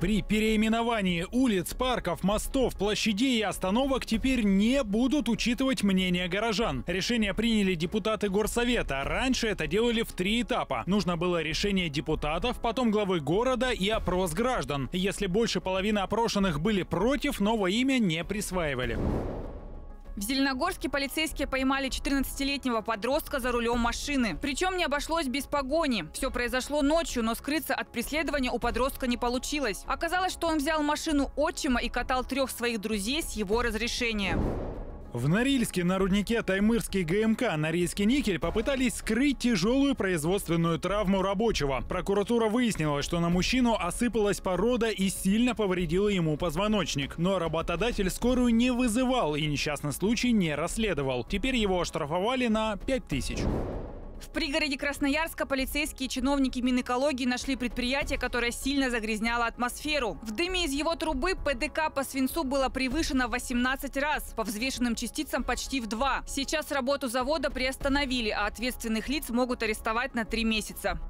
При переименовании улиц, парков, мостов, площадей и остановок теперь не будут учитывать мнение горожан. Решение приняли депутаты Горсовета. Раньше это делали в три этапа. Нужно было решение депутатов, потом главы города и опрос граждан. Если больше половины опрошенных были против, новое имя не присваивали. В Зеленогорске полицейские поймали 14-летнего подростка за рулем машины. Причем не обошлось без погони. Все произошло ночью, но скрыться от преследования у подростка не получилось. Оказалось, что он взял машину отчима и катал трех своих друзей с его разрешения. В Норильске на руднике Таймырский ГМК «Норильский никель» попытались скрыть тяжелую производственную травму рабочего. Прокуратура выяснила, что на мужчину осыпалась порода и сильно повредила ему позвоночник. Но работодатель скорую не вызывал и несчастный случай не расследовал. Теперь его оштрафовали на 5000. В пригороде Красноярска полицейские и чиновники Минэкологии нашли предприятие, которое сильно загрязняло атмосферу. В дыме из его трубы ПДК по свинцу было превышено 18 раз, по взвешенным частицам почти в два. Сейчас работу завода приостановили, а ответственных лиц могут арестовать на три месяца.